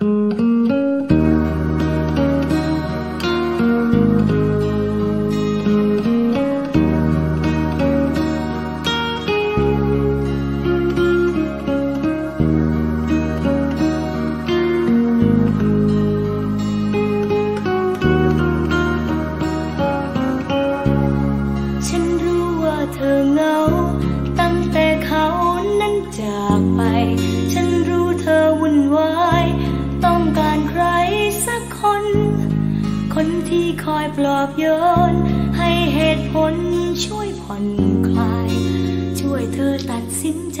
Mm-hmm. ที่คอยปลอบโยน ให้เหตุผลช่วยผ่อนคลาย ช่วยเธอตัดสินใจ